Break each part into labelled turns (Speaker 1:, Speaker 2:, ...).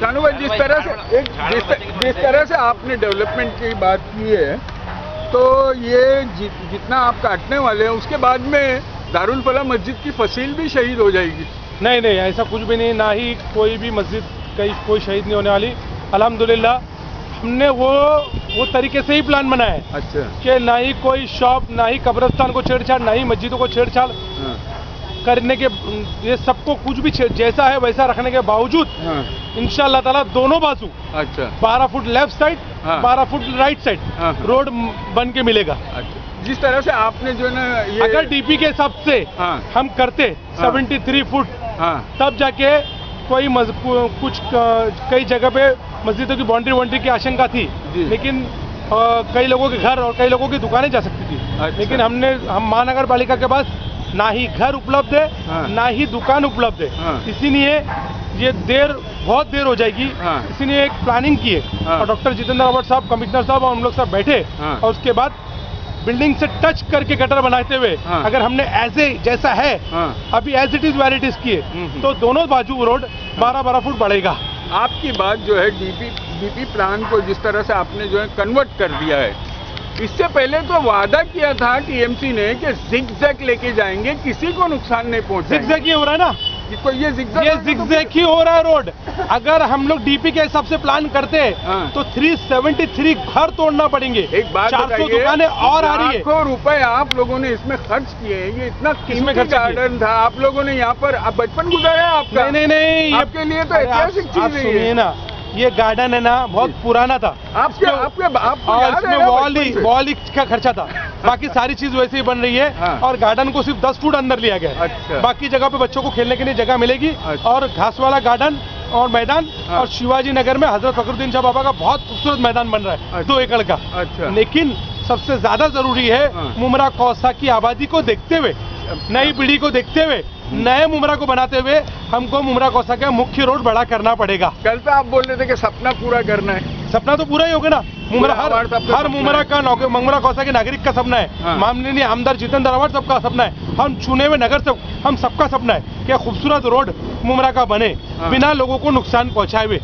Speaker 1: शानू भाई जिस तरह से एक जिस, जिस तरह से आपने डेवलपमेंट की बात की है तो ये जि, जितना आप काटने वाले हैं उसके बाद में दारुल फला मस्जिद की फसील भी शहीद हो जाएगी।
Speaker 2: नहीं नहीं ऐसा कुछ भी नहीं ना ही कोई भी मस्जिद कहीं कोई शहीद नहीं होने वाली। अल्हम्दुलिल्लाह हमने वो वो तरीके से ही प्लान बनाया है
Speaker 1: अच्छा।
Speaker 2: कि ना ही कोई शॉप ना ही कब्रस्तान को छेड़छाड़ ना ही मस्जिदों को छेड़छाड़।
Speaker 1: हाँ,
Speaker 2: करने के ये सबको कुछ भी जैसा है वैसा रखने के बावजूद
Speaker 1: हाँ,
Speaker 2: इंशाल्लाह ताला दोनों बाजू
Speaker 1: अच्छा
Speaker 2: 12 फुट लेफ़्ट साइड
Speaker 1: हाँ।
Speaker 2: 12 फुट राइट साइड
Speaker 1: हाँ।
Speaker 2: रोड बन के मिलेगा
Speaker 1: अच्छा जिस तरह से आपने जो है ना ये
Speaker 2: अगर डीपी के हिसाब से
Speaker 1: हाँ।
Speaker 2: हम करते
Speaker 1: हाँ।
Speaker 2: 73 फुट
Speaker 1: हाँ
Speaker 2: तब जाके कोई मज, कुछ कई जगह पे मस्जिदों की बाउंड्री वाउंड्री की आशंका थी लेकिन कई लोगों के घर और कई लोगों की दुकानें जा सकती थी
Speaker 1: अच्छा।
Speaker 2: लेकिन हमने हम महानगर पालिका के पास ना ही घर उपलब्ध है
Speaker 1: हाँ।
Speaker 2: ना ही दुकान उपलब्ध है
Speaker 1: हाँ।
Speaker 2: इसीलिए ये देर बहुत देर हो जाएगी
Speaker 1: हाँ।
Speaker 2: इसीलिए एक प्लानिंग की है
Speaker 1: हाँ।
Speaker 2: और डॉक्टर जितेंद्र अवार्ड साहब कमिश्नर साहब और हम लोग सब बैठे
Speaker 1: हाँ।
Speaker 2: और उसके बाद बिल्डिंग से टच करके गटर बनाते हुए
Speaker 1: हाँ।
Speaker 2: अगर हमने ऐसे जैसा है
Speaker 1: हाँ
Speaker 2: अभी एज इट इज़ वेराइटीज की
Speaker 1: हम्म, हम्म।
Speaker 2: तो दोनों बाजू रोड 12-12 फुट बढ़ेगा
Speaker 1: आपकी बात जो है डीपी डीपी प्लान को जिस तरह से आपने जो है कन्वर्ट कर दिया है इससे पहले तो वादा किया था टीएमसी ने कि जिग लेके जाएँगे किसी को नुकसान नहीं पहुंचाएँगे।
Speaker 2: जिगजैग ही हो रहा है ना?
Speaker 1: तो ये जिगजैग
Speaker 2: ये जिगजैग ही हो रहा है रोड अगर हम लोग डीपी के हिसाब से प्लान करते
Speaker 1: हाँ।
Speaker 2: तो 373 घर तोड़ना पड़ेंगे।
Speaker 1: एक बात
Speaker 2: 400
Speaker 1: बताइए
Speaker 2: दुकानें और आ रही है।
Speaker 1: रुपए आप लोगों ने इसमें खर्च किए ये इतना
Speaker 2: किसमें खर्च
Speaker 1: गार्डन था। आप लोगों ने यहाँ पर बचपन गुजारा आपका?
Speaker 2: नहीं नहीं नहीं
Speaker 1: आपके लिए तो ऐतिहासिक चीज़ है
Speaker 2: ना। ये गार्डन है ना बहुत पुराना था
Speaker 1: आपके आपके आपको
Speaker 2: और इसमें वॉल ही वॉल ही का खर्चा था बाकी सारी चीज़ वैसे ही बन रही है
Speaker 1: हाँ।
Speaker 2: और गार्डन को सिर्फ़ 10 फुट अंदर लिया गया है
Speaker 1: अच्छा।
Speaker 2: बाकी जगह पे बच्चों को खेलने के लिए जगह मिलेगी
Speaker 1: अच्छा।
Speaker 2: और घास वाला गार्डन और मैदान
Speaker 1: हाँ।
Speaker 2: और शिवाजी नगर में हज़रत फखरुद्दीन शाह बाबा का बहुत खूबसूरत मैदान बन रहा है
Speaker 1: अच्छा।
Speaker 2: दो एकड़ का
Speaker 1: अच्छा
Speaker 2: लेकिन सबसे ज़्यादा ज़रूरी है
Speaker 1: हाँ।
Speaker 2: मुमरा कौसा की आबादी को देखते हुए नई पीढ़ी को देखते हुए नए मुमरा को बनाते हुए हमको मुमरा कौसा का मुख्य रोड बड़ा करना पड़ेगा।
Speaker 1: कल पे आप बोल रहे थे कि सपना पूरा करना है।
Speaker 2: सपना तो पूरा ही होगा ना। मुमरा हर हर मुमरा का मुमरा कौसा के नागरिक का सपना है।
Speaker 1: हाँ।
Speaker 2: मामले आमदार जितेंद्र अवार्ड सबका सपना है। हम चुने हुए नगर सब हम सबका सपना है कि खूबसूरत रोड मुमरा का बने
Speaker 1: हाँ।
Speaker 2: बिना लोगों को नुकसान पहुँचाए। हुए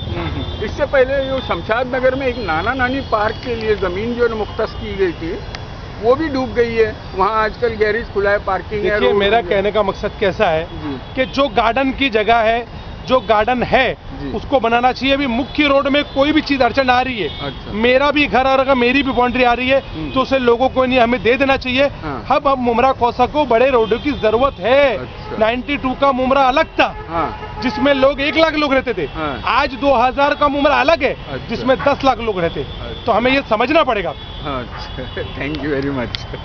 Speaker 1: इससे पहले जो शमशाद नगर में एक नाना नानी पार्क के लिए ज़मीन जो है ना मुख्तस की गई थी वो भी डूब गई है वहाँ आजकल गैरेज खुला है पार्किंग है
Speaker 2: मेरा कहने का मकसद कैसा है कि जो गार्डन की जगह है जो गार्डन है उसको बनाना चाहिए अभी मुख्य रोड में कोई भी चीज़ अड़चन आ रही है
Speaker 1: अच्छा।
Speaker 2: मेरा भी घर और अगर मेरी भी बाउंड्री आ रही है
Speaker 1: हम्म।
Speaker 2: तो उसे लोगों को नहीं हमें दे देना चाहिए
Speaker 1: हाँ।
Speaker 2: अब अब मुमरा कौसा को बड़े रोडों की ज़रूरत है
Speaker 1: अच्छा।
Speaker 2: 92 का मुमरा अलग था
Speaker 1: हाँ
Speaker 2: जिसमें लोग एक लाख लोग रहते थे
Speaker 1: हाँ।
Speaker 2: आज 2000 का मुमरा अलग है
Speaker 1: अच्छा।
Speaker 2: जिसमें 10 लाख लोग रहते। तो हमें ये समझना पड़ेगा।
Speaker 1: Thank you very much